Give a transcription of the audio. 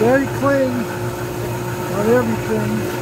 Very clean on everything.